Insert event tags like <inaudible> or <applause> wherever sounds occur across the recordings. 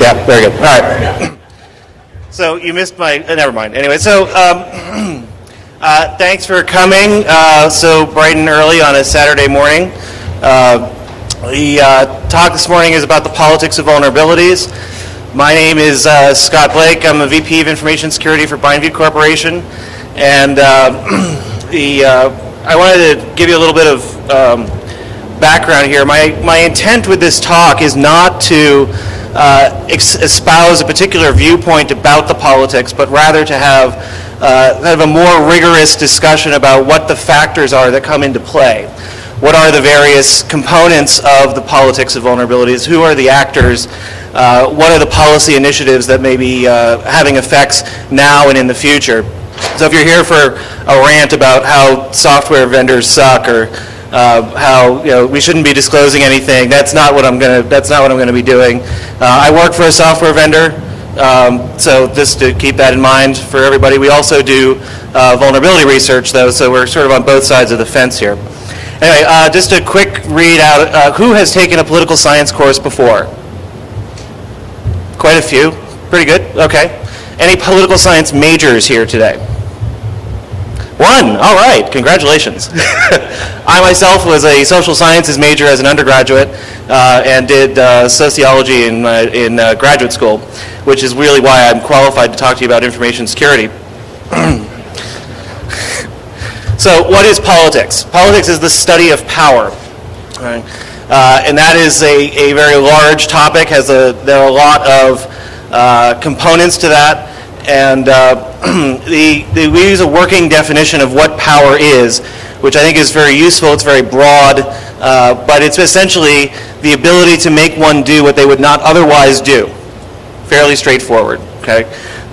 Yeah, very good. All right. So you missed my, uh, never mind. Anyway, so um, <clears throat> uh, thanks for coming uh, so bright and early on a Saturday morning. Uh, the uh, talk this morning is about the politics of vulnerabilities. My name is uh, Scott Blake. I'm a VP of Information Security for BindView Corporation. And <clears throat> the, I wanted to give you a little bit of um, background here. My, my intent with this talk is not to uh, espouse a particular viewpoint about the politics, but rather to have uh, kind of a more rigorous discussion about what the factors are that come into play. What are the various components of the politics of vulnerabilities? Who are the actors? Uh, what are the policy initiatives that may be uh, having effects now and in the future? So if you're here for a rant about how software vendors suck or uh, how you know we shouldn't be disclosing anything. That's not what I'm gonna. That's not what I'm gonna be doing. Uh, I work for a software vendor, um, so just to keep that in mind for everybody. We also do uh, vulnerability research, though, so we're sort of on both sides of the fence here. Anyway, uh, just a quick read out. Uh, who has taken a political science course before? Quite a few. Pretty good. Okay. Any political science majors here today? One. All right. Congratulations. <laughs> I myself was a social sciences major as an undergraduate uh, and did uh, sociology in, uh, in graduate school, which is really why I'm qualified to talk to you about information security. <clears throat> so, what is politics? Politics is the study of power. Right? Uh, and that is a, a very large topic. Has a, there are a lot of uh, components to that and uh, <clears throat> the, the, we use a working definition of what power is, which I think is very useful. It's very broad, uh, but it's essentially the ability to make one do what they would not otherwise do. Fairly straightforward. Okay,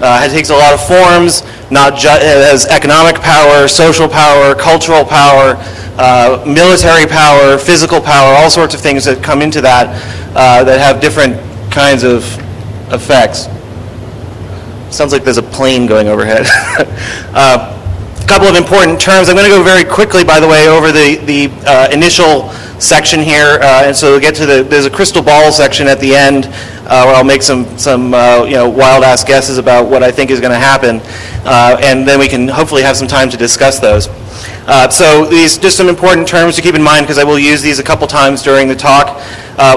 uh, it takes a lot of forms. Not just as economic power, social power, cultural power, uh, military power, physical power, all sorts of things that come into that uh, that have different kinds of effects. Sounds like there's a plane going overhead. <laughs> uh, a couple of important terms. I'm going to go very quickly, by the way, over the, the uh, initial section here. Uh, and so we'll get to the, there's a crystal ball section at the end uh, where I'll make some, some uh, you know, wild ass guesses about what I think is going to happen. Uh, and then we can hopefully have some time to discuss those. so these just some important terms to keep in mind because I will use these a couple times during the talk.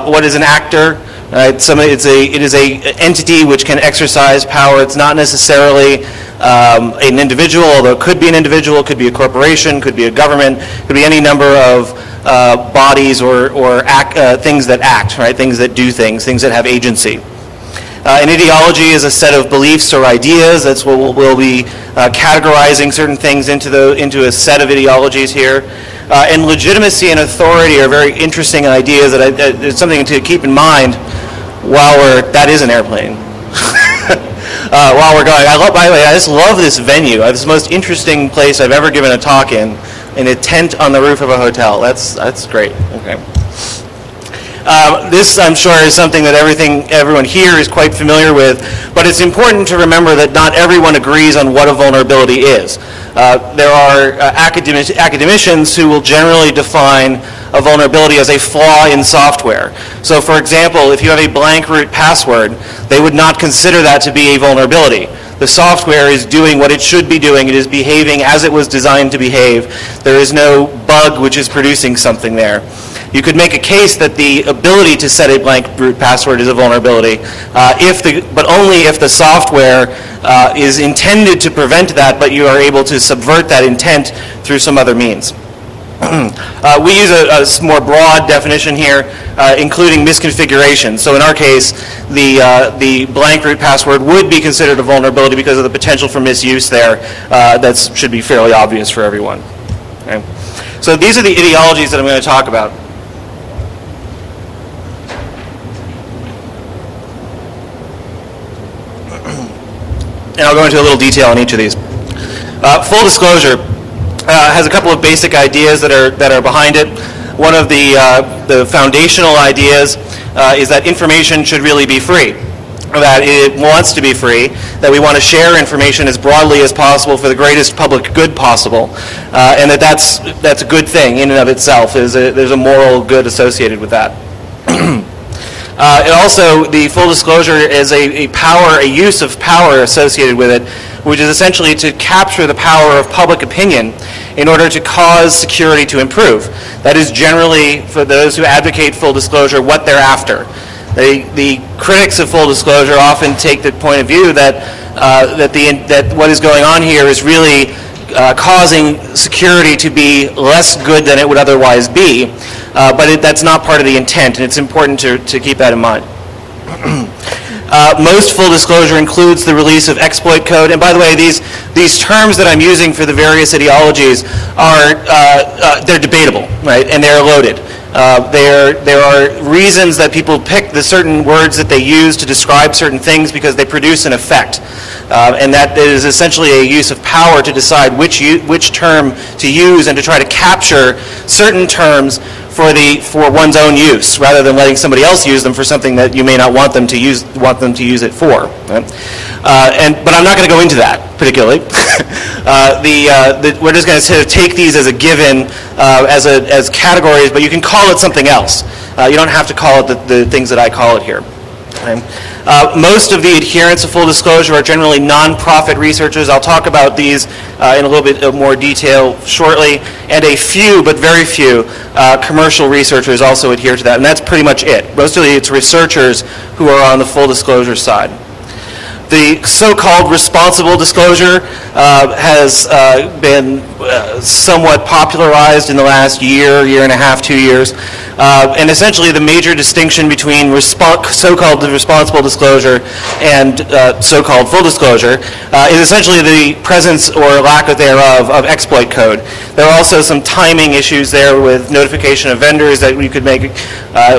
what is an actor? Right? Some, it's a, it is a entity which can exercise power. It's not necessarily um, an individual, although it could be an individual, it could be a corporation, could be a government, could be any number of uh, bodies or, or act, uh, things that act, right? Things that do things, things that have agency. Uh, an ideology is a set of beliefs or ideas. That's what we'll, we'll be uh, categorizing certain things into, the, into a set of ideologies here. Uh, and legitimacy and authority are very interesting ideas that, I, that it's something to keep in mind while we're, that is an airplane. <laughs> uh, while we're going, I love, by the way, I just love this venue. It's the most interesting place I've ever given a talk in, in a tent on the roof of a hotel. That's, that's great. Okay. Um, this, I'm sure, is something that everything, everyone here is quite familiar with, but it's important to remember that not everyone agrees on what a vulnerability is. Uh, there are uh, academic, academicians who will generally define a vulnerability as a flaw in software. So for example, if you have a blank root password, they would not consider that to be a vulnerability. The software is doing what it should be doing. It is behaving as it was designed to behave. There is no bug which is producing something there. You could make a case that the ability to set a blank root password is a vulnerability, uh, if the, but only if the software uh, is intended to prevent that, but you are able to subvert that intent through some other means. <clears throat> uh, we use a, a, more broad definition here, uh, including misconfiguration. So in our case, the, uh, the blank root password would be considered a vulnerability because of the potential for misuse there. Uh, that should be fairly obvious for everyone. Okay. So these are the ideologies that I'm going to talk about. And I'll go into a little detail on each of these. Uh, full disclosure uh, has a couple of basic ideas that are that are behind it. One of the uh, the foundational ideas uh, is that information should really be free. That it wants to be free, that we want to share information as broadly as possible for the greatest public good possible, uh, and that that's, that's a good thing in and of itself. Is there's a moral good associated with that. <clears throat> Uh, it also, the full disclosure is a, a power, a use of power associated with it, which is essentially to capture the power of public opinion in order to cause security to improve. That is generally, for those who advocate full disclosure, what they're after. They, the critics of full disclosure often take the point of view that, uh, that, the, that what is going on here is really uh, causing security to be less good than it would otherwise be, uh, but it, that's not part of the intent, and it's important to, to keep that in mind. <clears throat> Uh, most full disclosure includes the release of exploit code. And by the way, these, these terms that I'm using for the various ideologies are, uh, uh, they're debatable, right? And they're loaded. Uh, there, there are reasons that people pick the certain words that they use to describe certain things because they produce an effect. Uh, and that is essentially a use of power to decide which, which term to use and to try to capture certain terms for, the, for one's own use, rather than letting somebody else use them for something that you may not want them to use, want them to use it for. right? Uh, and, but I'm not going to go into that particularly. <laughs> uh, the, uh, the, we're just going to sort of take these as a given, uh, as, a, as categories, but you can call it something else. Uh, you don't have to call it the, the things that I call it here. Uh, most of the adherents of full disclosure are generally nonprofit researchers. I'll talk about these uh, in a little bit more detail shortly. And a few, but very few, uh, commercial researchers also adhere to that. And that's pretty much it. Mostly it's researchers who are on the full disclosure side. The so-called responsible disclosure uh, has uh, been uh, somewhat popularized in the last year, year and a half, two years. Uh, and essentially the major distinction between so-called responsible disclosure and uh, so-called full disclosure is essentially the presence or lack thereof of exploit code. There are also some timing issues there with notification of vendors that we could make,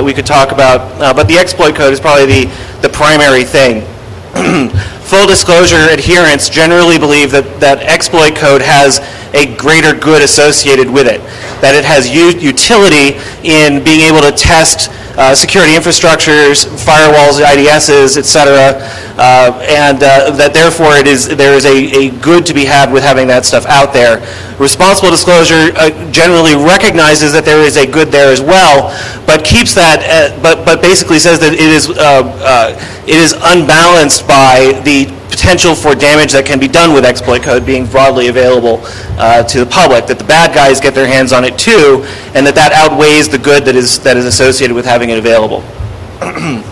we could talk about. but the exploit code is probably the, the primary thing. <clears throat> Full disclosure adherents generally believe that, that exploit code has a greater good associated with it, that it has utility in being able to test uh, security infrastructures, firewalls, IDSs, etc., uh, and uh, that therefore it is there is a, a good to be had with having that stuff out there. Responsible disclosure uh, generally recognizes that there is a good there as well, but keeps that, uh, but but basically says that it is uh, it is unbalanced by the potential for damage that can be done with exploit code being broadly available uh, to the public, that the bad guys get their hands on it too, and that that outweighs the good that is, that is associated with having it available. <clears throat>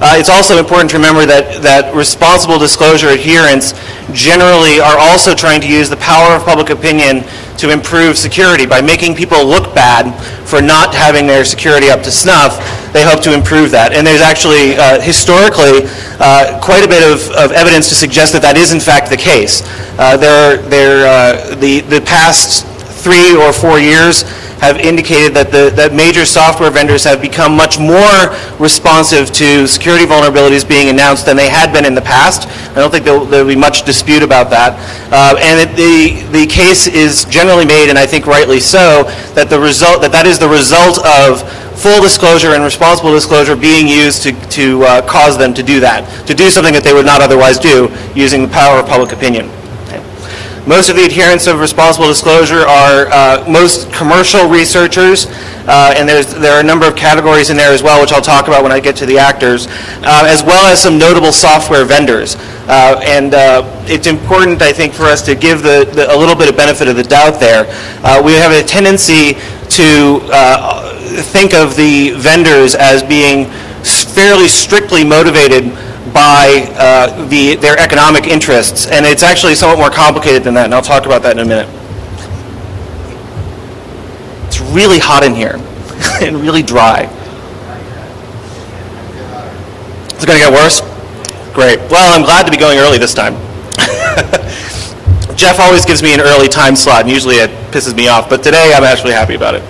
Uh, it's also important to remember that, that responsible disclosure adherents generally are also trying to use the power of public opinion to improve security. By making people look bad for not having their security up to snuff, they hope to improve that. And there's actually, uh, historically, uh, quite a bit of, of, evidence to suggest that that is in fact the case. Uh, there, there, uh, the, the past three or four years have indicated that, the, that major software vendors have become much more responsive to security vulnerabilities being announced than they had been in the past. I don't think there'll, there'll be much dispute about that. Uh, and it, the, the case is generally made, and I think rightly so, that the result that that is the result of full disclosure and responsible disclosure being used to, to uh, cause them to do that, to do something that they would not otherwise do using the power of public opinion. Most of the adherents of responsible disclosure are uh, most commercial researchers, uh, and there are a number of categories in there as well, which I'll talk about when I get to the actors, uh, as well as some notable software vendors. Uh, and uh, it's important, I think, for us to give the, the, a little bit of benefit of the doubt there. Uh, we have a tendency to think of the vendors as being fairly strictly motivated by uh, the, their economic interests. And it's actually somewhat more complicated than that, and I'll talk about that in a minute. It's really hot in here <laughs> and really dry. Is it going to get worse? Great. Well, I'm glad to be going early this time. <laughs> Jeff always gives me an early time slot, and usually it pisses me off, but today I'm actually happy about it.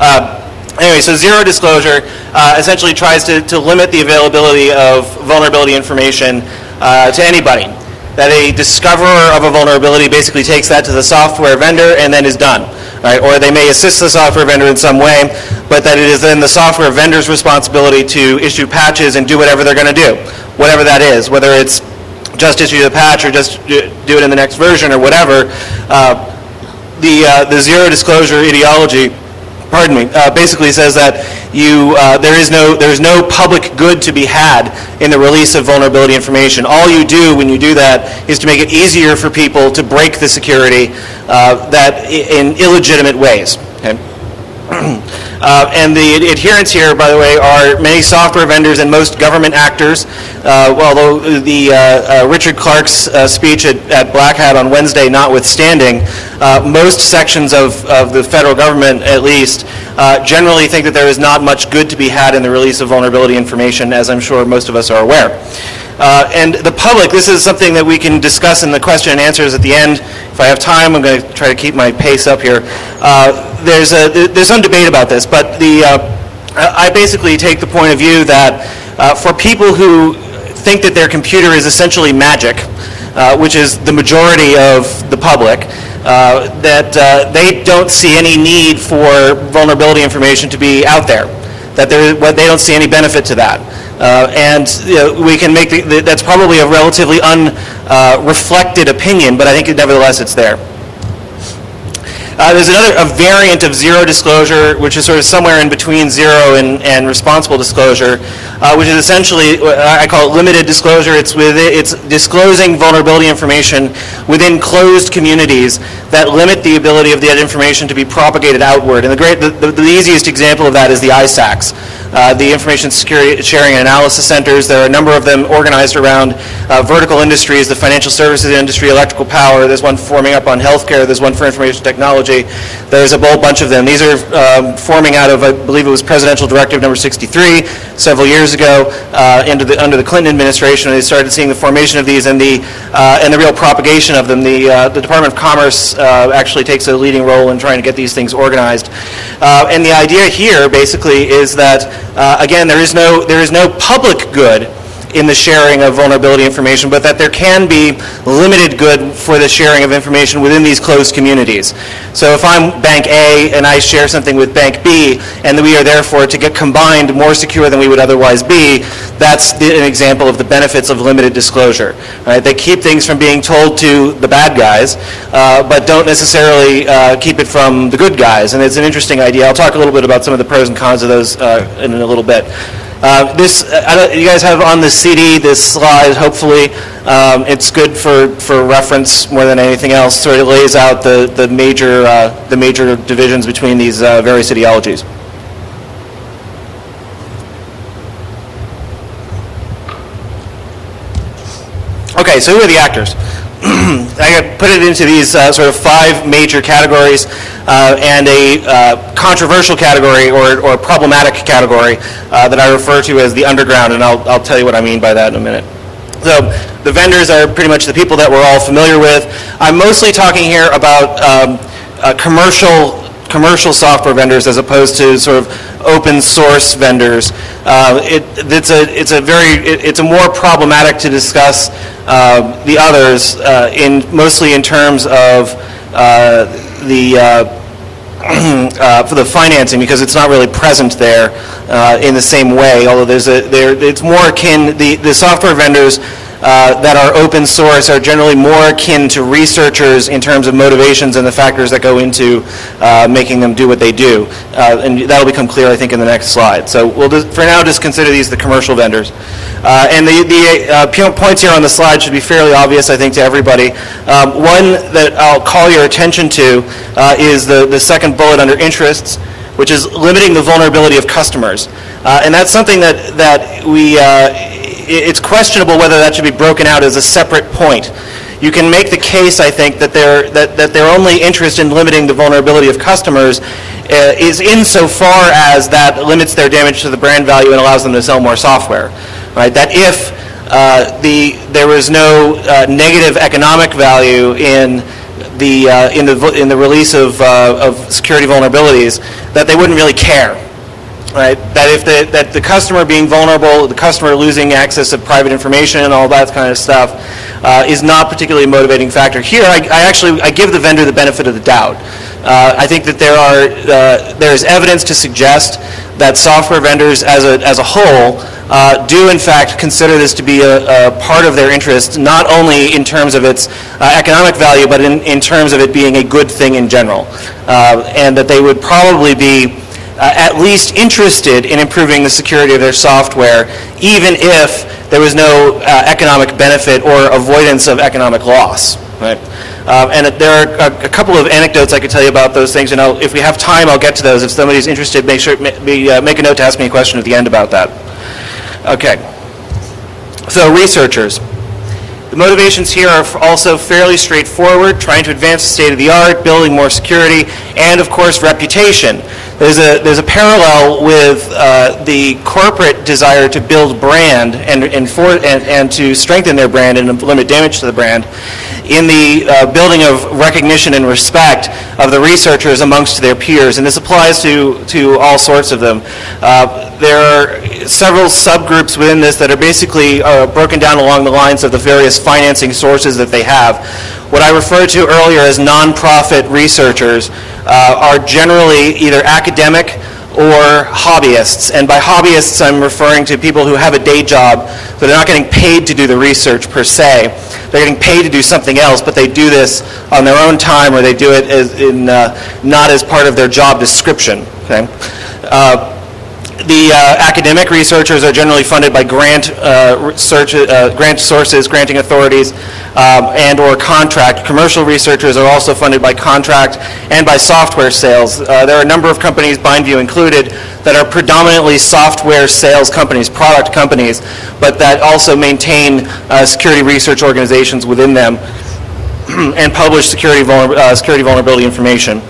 Uh, Anyway, so zero disclosure uh, essentially tries to, to limit the availability of vulnerability information uh, to anybody. That a discoverer of a vulnerability basically takes that to the software vendor and then is done. Right? Or they may assist the software vendor in some way, but that it is then the software vendor's responsibility to issue patches and do whatever they're going to do, whatever that is, whether it's just issue the patch or just do it in the next version or whatever. Uh, the, uh, the zero disclosure ideology pardon me, uh, basically says that you, uh, there is no, there is no public good to be had in the release of vulnerability information. All you do when you do that is to make it easier for people to break the security uh, that in illegitimate ways. Okay? Uh, and the adherents here, by the way, are many software vendors and most government actors. Uh, although the uh, uh Richard Clarke's uh, speech at, at, Black Hat on Wednesday notwithstanding, uh, most sections of, of the federal government, at least, generally think that there is not much good to be had in the release of vulnerability information, as I'm sure most of us are aware. Uh, and the public, this is something that we can discuss in the question and answers at the end. If I have time, I'm going to try to keep my pace up here. Uh, there's, a, there's some debate about this, but the, uh, I basically take the point of view that uh, for people who think that their computer is essentially magic, uh, which is the majority of the public, uh, that they don't see any need for vulnerability information to be out there, that they don't see any benefit to that. Uh, and you know, we can make the, the, that's probably a relatively unreflected uh, opinion, but I think nevertheless it's there. Uh, there's another a variant of zero disclosure, which is sort of somewhere in between zero and, and responsible disclosure, uh, which is essentially I call it limited disclosure. It's with it's disclosing vulnerability information within closed communities that limit the ability of that information to be propagated outward. And the great the, the, the easiest example of that is the ISACs uh, the Information Security Sharing and Analysis Centers. There are a number of them organized around uh, vertical industries, the financial services industry, electrical power. There's one forming up on healthcare. There's one for information technology. There's a whole bunch of them. These are um, forming out of, I believe it was Presidential Directive number 63 several years ago uh, the, under the Clinton administration. They started seeing the formation of these and the, uh, and the real propagation of them. The, uh, the Department of Commerce uh, actually takes a leading role in trying to get these things organized. and the idea here basically is that uh, again, there is no there is no public good in the sharing of vulnerability information, but that there can be limited good for the sharing of information within these closed communities. So if I'm Bank A and I share something with Bank B, and we are therefore to get combined more secure than we would otherwise be, that's the, an example of the benefits of limited disclosure. Right? They keep things from being told to the bad guys, uh, but don't necessarily uh, keep it from the good guys. And it's an interesting idea. I'll talk a little bit about some of the pros and cons of those uh, in a little bit. Uh, this, uh, you guys have on the CD this slide, hopefully. Um, it's good for, for reference more than anything else. So it lays out the, the, major, uh, the major divisions between these uh, various ideologies. Okay, so who are the actors? I put it into these uh, sort of five major categories uh, and a uh, controversial category or, or problematic category uh, that I refer to as the underground, and I'll, I'll tell you what I mean by that in a minute. So the vendors are pretty much the people that we're all familiar with. I'm mostly talking here about um, uh, commercial commercial software vendors as opposed to sort of open source vendors. Uh, it, it's a it's a very it, it's a more problematic to discuss uh, the others uh, in mostly in terms of uh, the uh, <clears throat> uh, for the financing because it's not really present there uh, in the same way. Although there's a there, it's more akin the the software vendors uh, that are open source are generally more akin to researchers in terms of motivations and the factors that go into uh, making them do what they do. Uh, and that'll become clear, I think, in the next slide. So we'll just, for now just consider these the commercial vendors. Uh, and the, the uh, points here on the slide should be fairly obvious, I think, to everybody. Um, one that I'll call your attention to is the, the second bullet under interests which is limiting the vulnerability of customers. Uh, and that's something that, that we, uh, it's questionable whether that should be broken out as a separate point. You can make the case, I think, that, that, that their only interest in limiting the vulnerability of customers uh, is insofar as that limits their damage to the brand value and allows them to sell more software. Right? That if uh, the, there was no uh, negative economic value in the, uh, in the, in the release of, uh, of security vulnerabilities, that they wouldn't really care right? That if the, that the customer being vulnerable, the customer losing access to private information and all that kind of stuff uh, is not particularly a motivating factor. Here, I, I, actually, I give the vendor the benefit of the doubt. Uh, I think that there are, uh, there is evidence to suggest that software vendors as a, as a whole uh, do in fact consider this to be a, a, part of their interest, not only in terms of its uh, economic value, but in, in terms of it being a good thing in general. Uh, and that they would probably be uh, at least interested in improving the security of their software, even if there was no uh, economic benefit or avoidance of economic loss. Right? Um, and there are a, a, couple of anecdotes I could tell you about those things, and I'll, if we have time, I'll get to those. If somebody's interested, make sure be, uh, make a note to ask me a question at the end about that. Okay. So researchers. The motivations here are also fairly straightforward, trying to advance the state of the art, building more security, and of course reputation. There's a, there's a parallel with uh, the corporate desire to build brand and, and, for, and, and to strengthen their brand and limit damage to the brand in the uh, building of recognition and respect of the researchers amongst their peers. And this applies to, to all sorts of them. Uh, there are several subgroups within this that are basically uh, broken down along the lines of the various financing sources that they have. What I referred to earlier as nonprofit researchers uh, are generally either academic or hobbyists. And by hobbyists, I'm referring to people who have a day job, so they're not getting paid to do the research per se. They're getting paid to do something else, but they do this on their own time or they do it as in, uh, not as part of their job description. Okay? Uh, the uh, academic researchers are generally funded by grant, uh, uh, grant sources, granting authorities, um, and or contract. Commercial researchers are also funded by contract and by software sales. Uh, there are a number of companies, BindView included, that are predominantly software sales companies, product companies, but that also maintain uh, security research organizations within them <clears throat> and publish security, vulner uh, security vulnerability information.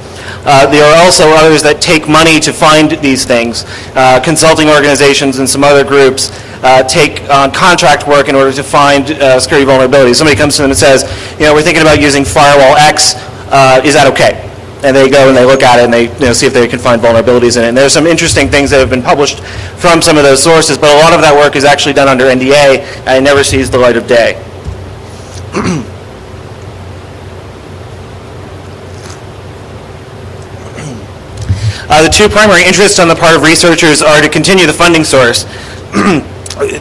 Uh, there are also others that take money to find these things. Uh, consulting organizations and some other groups uh, take on contract work in order to find uh, security vulnerabilities. Somebody comes to them and says, you know, we're thinking about using firewall X. Uh, is that okay? and they go and they look at it and they you know, see if they can find vulnerabilities in it. And there's some interesting things that have been published from some of those sources, but a lot of that work is actually done under NDA and never sees the light of day. <clears throat> Uh, the two primary interests on the part of researchers are to continue the funding source. <clears throat>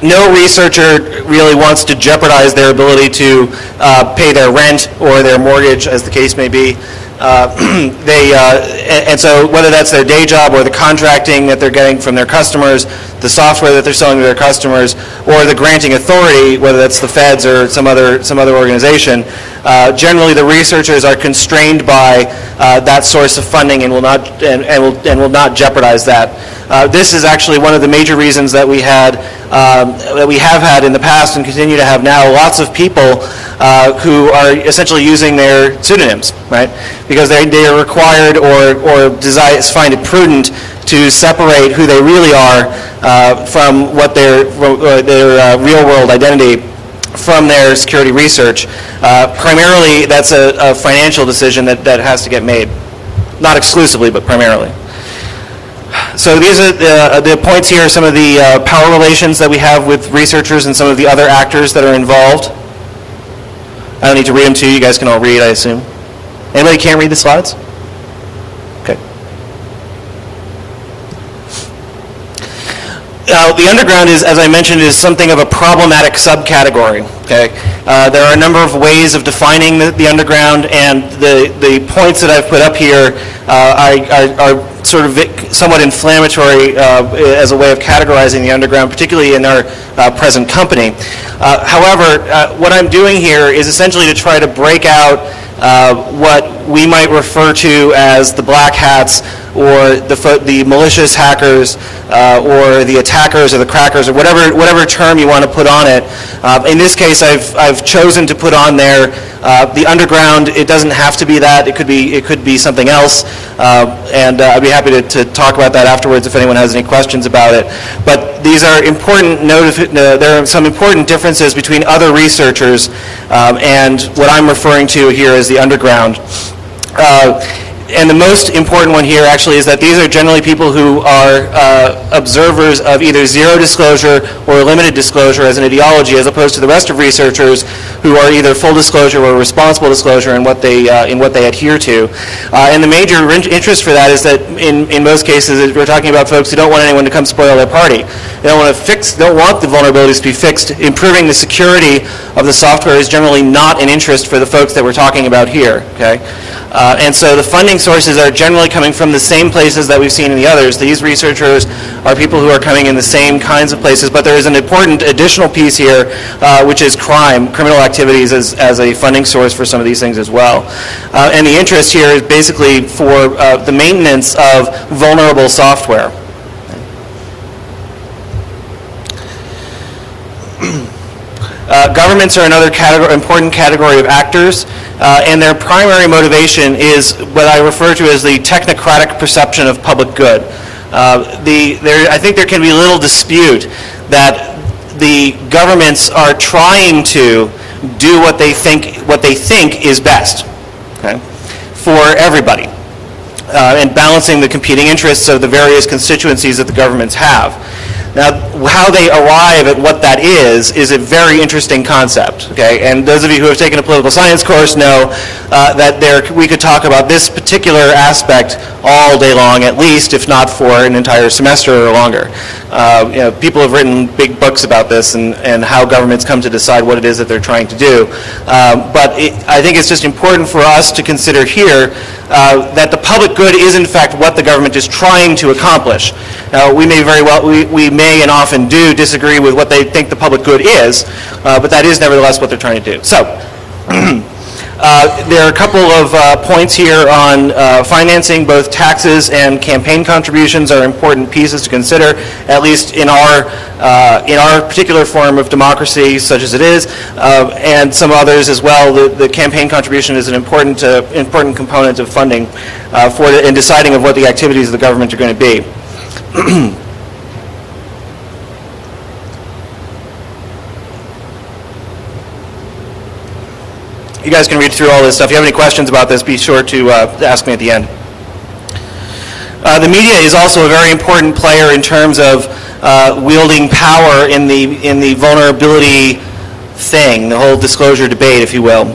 no researcher really wants to jeopardize their ability to uh, pay their rent or their mortgage, as the case may be. Uh, <clears throat> they, uh, and, and, so whether that's their day job or the contracting that they're getting from their customers, the software that they're selling to their customers, or the granting authority, whether that's the feds or some other, some other organization, uh, generally the researchers are constrained by uh, that source of funding and will not, and, and, will, and will not jeopardize that. Uh, this is actually one of the major reasons that we had, um, that we have had in the past and continue to have now lots of people uh, who are essentially using their pseudonyms, right? Because they, they are required or, or desire, find it prudent to separate who they really are uh, from what their, uh, their uh, real world identity from their security research. Uh, primarily, that's a, a, financial decision that, that has to get made. Not exclusively, but primarily. So these are the, the points here, some of the uh, power relations that we have with researchers and some of the other actors that are involved. I don't need to read them to you. You guys can all read, I assume. Anybody can't read the slides? Uh, the underground is, as I mentioned, is something of a problematic subcategory. Okay, uh, there are a number of ways of defining the, the underground, and the the points that I've put up here uh, are, are, sort of somewhat inflammatory uh, as a way of categorizing the underground, particularly in our uh, present company. Uh, however, what I'm doing here is essentially to try to break out what we might refer to as the black hats or the, the malicious hackers uh, or the attackers or the crackers or whatever, whatever term you want to put on it. Uh, in this case, I've, I've chosen to put on there uh, the underground. It doesn't have to be that. It could be, it could be something else. Uh, and uh, I'd be happy to, to talk about that afterwards if anyone has any questions about it. But these are important, uh, there are some important differences between other researchers um, and what I'm referring to here as the underground. Uh, and the most important one here actually is that these are generally people who are uh, observers of either zero disclosure or limited disclosure as an ideology, as opposed to the rest of researchers who are either full disclosure or responsible disclosure in what they uh, in what they adhere to. Uh, and the major interest for that is that in, in most cases we're talking about folks who don't want anyone to come spoil their party. They don't want to fix, don't want the vulnerabilities to be fixed. Improving the security of the software is generally not an interest for the folks that we're talking about here. Okay. Uh, and so the funding sources are generally coming from the same places that we've seen in the others. These researchers are people who are coming in the same kinds of places, but there is an important additional piece here, uh, which is crime, criminal activities as, as a funding source for some of these things as well. Uh, and the interest here is basically for uh, the maintenance of vulnerable software. Uh, governments are another category, important category of actors, uh, and their primary motivation is what I refer to as the technocratic perception of public good. Uh, the, there, I think there can be little dispute that the governments are trying to do what they think, what they think is best okay, for everybody, uh, and balancing the competing interests of the various constituencies that the governments have. Now, how they arrive at what that is is a very interesting concept. Okay, and those of you who have taken a political science course know uh, that there we could talk about this particular aspect all day long, at least, if not for an entire semester or longer. Uh, you know, people have written big books about this and, and how governments come to decide what it is that they're trying to do. Um, but it, I think it's just important for us to consider here uh, that the public good is in fact what the government is trying to accomplish. Now, we may very well, we, we may and often do disagree with what they think the public good is, uh, but that is nevertheless what they're trying to do. So, <clears throat> uh, there are a couple of uh, points here on uh, financing, both taxes and campaign contributions are important pieces to consider, at least in our, uh, in our particular form of democracy, such as it is, uh, and some others as well. The, the campaign contribution is an important, uh, important component of funding for the, in deciding of what the activities of the government are going to be. <clears throat> guys can read through all this stuff. If you have any questions about this, be sure to uh, ask me at the end. Uh, the media is also a very important player in terms of uh, wielding power in the in the vulnerability thing, the whole disclosure debate, if you will.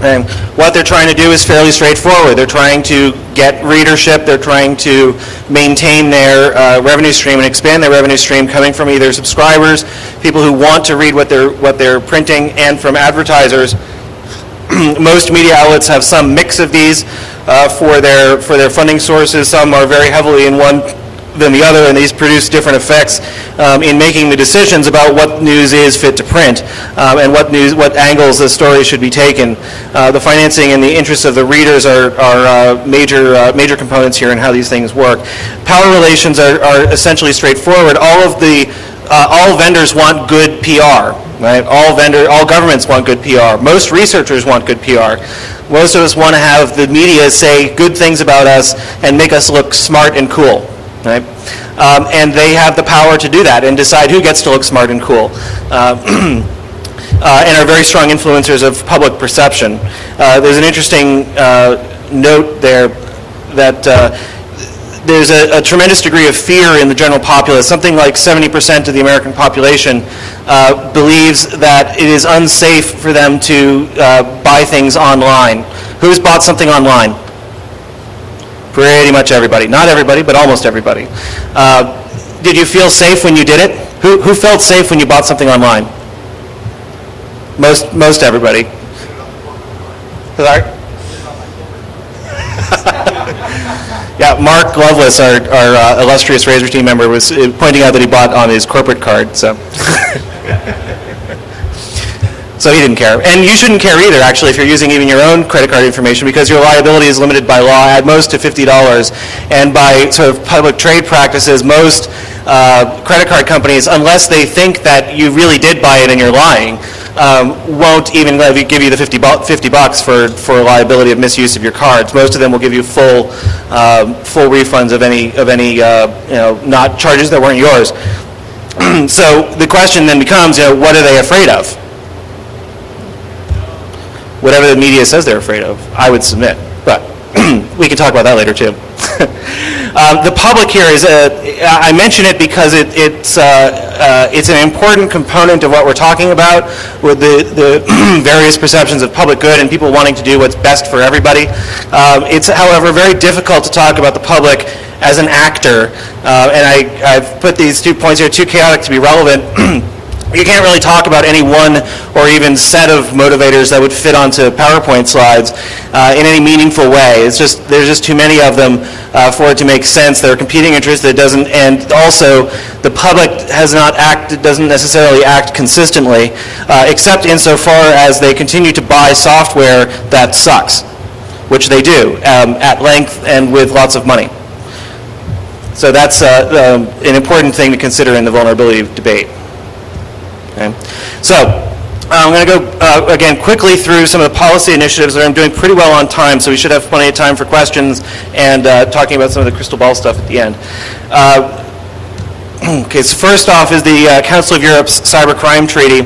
And what they're trying to do is fairly straightforward. They're trying to get readership. They're trying to maintain their uh, revenue stream and expand their revenue stream coming from either subscribers, people who want to read what they're what they're printing, and from advertisers <clears throat> most media outlets have some mix of these uh, for their for their funding sources. Some are very heavily in one than the other, and these produce different effects um, in making the decisions about what news is fit to print um, and what news, what angles the story should be taken. Uh, the financing and the interests of the readers are, are uh, major uh, major components here in how these things work. Power relations are, are essentially straightforward. All of the uh, all vendors want good PR. Right? All vendor, all governments want good PR. Most researchers want good PR. Most of us want to have the media say good things about us and make us look smart and cool. Right? Um, and they have the power to do that and decide who gets to look smart and cool. Uh, <clears throat> uh, and are very strong influencers of public perception. Uh, there's an interesting uh, note there that uh, there's a, a, tremendous degree of fear in the general populace. Something like 70% of the American population uh, believes that it is unsafe for them to uh, buy things online. Who's bought something online? Pretty much everybody. Not everybody, but almost everybody. Uh, did you feel safe when you did it? Who, who felt safe when you bought something online? Most, most everybody. Sorry? <laughs> Yeah, Mark Loveless, our, our uh, illustrious Razor team member, was uh, pointing out that he bought on his corporate card, so. <laughs> so he didn't care. And you shouldn't care either, actually, if you're using even your own credit card information, because your liability is limited by law at most to $50. And by sort of public trade practices, most uh, credit card companies, unless they think that you really did buy it and you're lying, um, won't even give you the 50, bu 50 bucks for, for liability of misuse of your cards. Most of them will give you full, um, full refunds of any, of any uh, you know, not charges that weren't yours. <clears throat> so the question then becomes, you know, what are they afraid of? Whatever the media says they're afraid of, I would submit. But <clears throat> we can talk about that later too. <laughs> Um, the public here is, a, I mention it because it, it's, uh, uh, it's an important component of what we're talking about with the, the <clears throat> various perceptions of public good and people wanting to do what's best for everybody. Um, it's, however, very difficult to talk about the public as an actor, uh, and I, I've put these two points here, too chaotic to be relevant. <clears throat> you can't really talk about any one or even set of motivators that would fit onto PowerPoint slides uh, in any meaningful way. It's just there's just too many of them uh, for it to make sense. There are competing interests that doesn't, and also the public has not acted, doesn't necessarily act consistently, uh, except insofar as they continue to buy software that sucks, which they do um, at length and with lots of money. So that's uh, um, an important thing to consider in the vulnerability debate. Okay? So I'm going to go, uh, again, quickly through some of the policy initiatives that I'm doing pretty well on time, so we should have plenty of time for questions and uh, talking about some of the crystal ball stuff at the end. Uh, <clears throat> okay, so first off is the uh, Council of Europe's Cybercrime Treaty.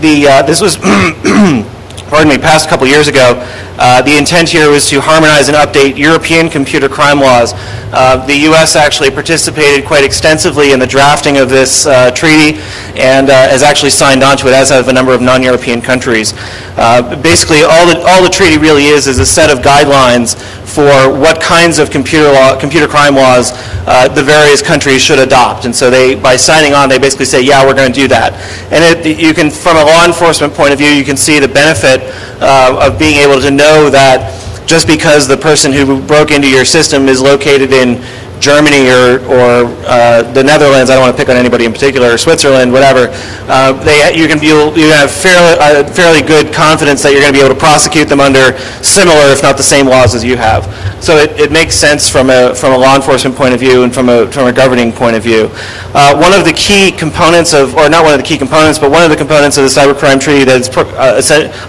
The, uh, this was, <clears throat> pardon me, passed a couple years ago. Uh, the intent here was to harmonize and update European computer crime laws. Uh, the U.S. actually participated quite extensively in the drafting of this uh, treaty and uh, has actually signed on to it, as have a number of non-European countries. Uh, basically, all the, all the treaty really is is a set of guidelines for what kinds of computer law, computer crime laws uh, the various countries should adopt. And so they, by signing on, they basically say, yeah, we're going to do that. And it, you can, from a law enforcement point of view, you can see the benefit uh, of being able to know that just because the person who broke into your system is located in Germany or, or uh, the Netherlands, I don't want to pick on anybody in particular, or Switzerland, whatever, uh, they, you can be, you have fairly, uh, fairly good confidence that you're going to be able to prosecute them under similar, if not the same laws as you have. So it, it makes sense from a, from a law enforcement point of view and from a, from a governing point of view. Uh, one of the key components of, or not one of the key components, but one of the components of the cybercrime treaty that is pro, uh,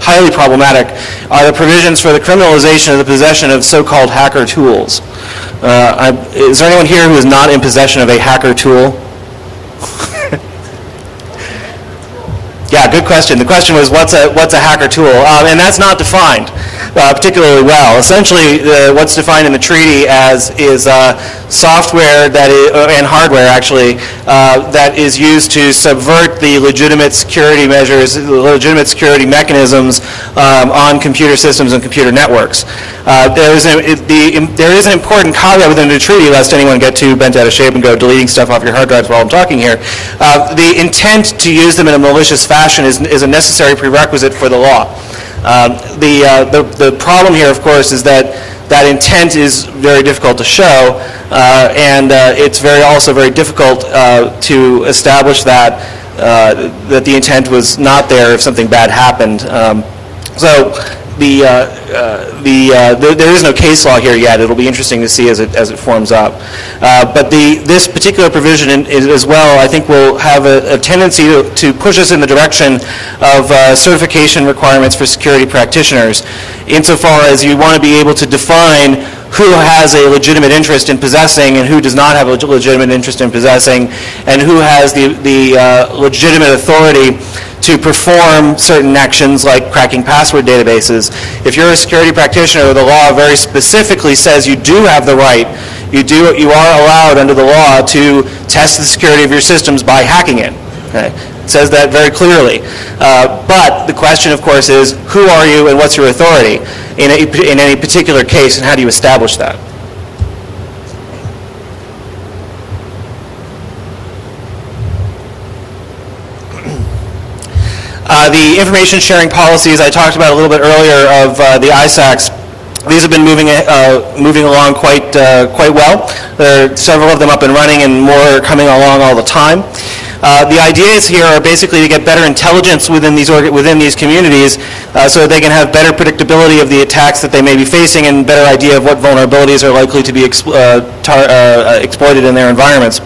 highly problematic are the provisions for the criminalization of the possession of so-called hacker tools. Uh, is there anyone here who is not in possession of a hacker tool? Yeah, good question. The question was, what's a, what's a hacker tool? Um, and that's not defined uh, particularly well. Essentially, uh, what's defined in the treaty as is uh, software that is, uh, and hardware actually uh, that is used to subvert the legitimate security measures, legitimate security mechanisms um, on computer systems and computer networks. Uh, there, is a, the, there is an important caveat within the treaty, lest anyone get too bent out of shape and go deleting stuff off your hard drives while I'm talking here. the intent to use them in a malicious fashion is, is a necessary prerequisite for the law. Um, the, uh, the, the problem here, of course, is that that intent is very difficult to show, uh, and uh, it's very also very difficult uh, to establish that uh, that the intent was not there if something bad happened. Um, so the, uh, uh, the, uh, the, there is no case law here yet. It'll be interesting to see as it, as it forms up. Uh, but the, this particular provision in, as well, I think, will have a, a tendency to, to, push us in the direction of certification requirements for security practitioners, insofar as you want to be able to define who has a legitimate interest in possessing and who does not have a legitimate interest in possessing, and who has the, the uh, legitimate authority to perform certain actions like cracking password databases. If you're a security practitioner, the law very specifically says you do have the right, you, do, you are allowed under the law to test the security of your systems by hacking it. Okay? It says that very clearly. Uh, but the question, of course, is who are you and what's your authority in, a, in any particular case, and how do you establish that? <clears throat> Uh, the information sharing policies I talked about a little bit earlier of uh, the ISACs, these have been moving uh, moving along quite uh, quite well. There are several of them up and running, and more coming along all the time. Uh, the ideas here are basically to get better intelligence within these within these communities, uh, so they can have better predictability of the attacks that they may be facing, and better idea of what vulnerabilities are likely to be exploited in their environments.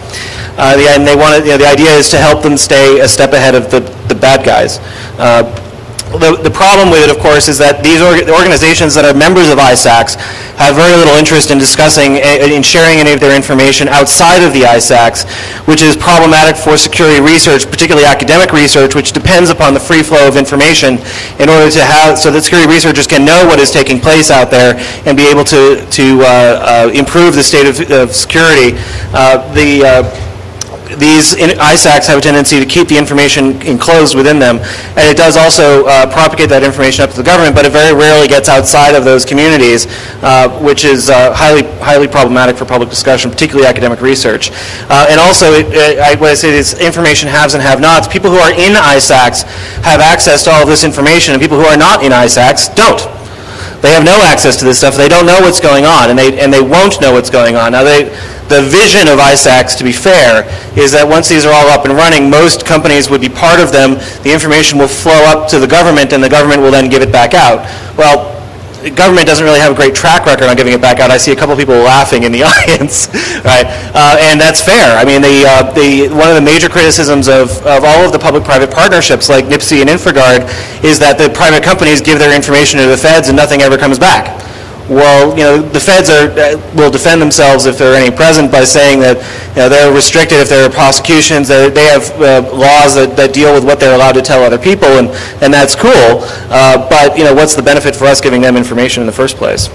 Uh, the, and they wanted, you know, the idea is to help them stay a step ahead of the, the bad guys. The, the problem with it, of course, is that these orga organizations that are members of ISACs have very little interest in discussing, in sharing any of their information outside of the ISACs, which is problematic for security research, particularly academic research, which depends upon the free flow of information in order to have, so that security researchers can know what is taking place out there and be able to, to uh, uh, improve the state of, of security. Uh, the uh, these in- ISACs have a tendency to keep the information enclosed within them, and it does also uh, propagate that information up to the government, but it very rarely gets outside of those communities, uh, which is uh, highly highly problematic for public discussion, particularly academic research. Uh, and also, it, it, I, what I say is information haves and have-nots. People who are in ISACs have access to all of this information, and people who are not in ISACs don't. They have no access to this stuff. They don't know what's going on, and they, and they won't know what's going on. Now, they, the vision of ISACs, to be fair, is that once these are all up and running, most companies would be part of them. The information will flow up to the government, and the government will then give it back out. Well, government doesn't really have a great track record on giving it back out. I see a couple people laughing in the <laughs> audience, right? Uh, and that's fair. I mean, the, uh, the, one of the major criticisms of, of all of the public-private partnerships like NIPC and Infragard is that the private companies give their information to the feds and nothing ever comes back. Well, you know, the feds are, uh, will defend themselves if there are any present by saying that you know, they're restricted if there are prosecutions, they have uh, laws that, that deal with what they're allowed to tell other people, and, and that's cool. Uh, but, you know, what's the benefit for us giving them information in the first place?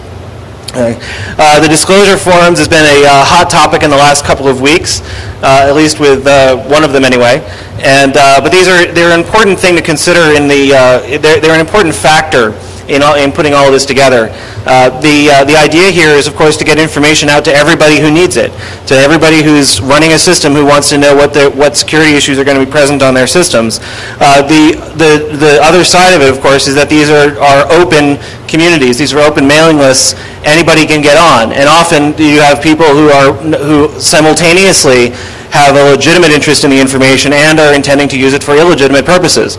Uh, the disclosure forums has been a uh, hot topic in the last couple of weeks, uh, at least with uh, one of them anyway. And uh, but these are they're an important thing to consider in the they're, they're an important factor in, all, in putting all of this together. Uh, the, uh, the idea here is, of course, to get information out to everybody who needs it, to everybody who's running a system who wants to know what, the, what security issues are going to be present on their systems. Uh, the, the, the other side of it, of course, is that these are, are open communities. These are open mailing lists. Anybody can get on. And often you have people who are who simultaneously have a legitimate interest in the information and are intending to use it for illegitimate purposes.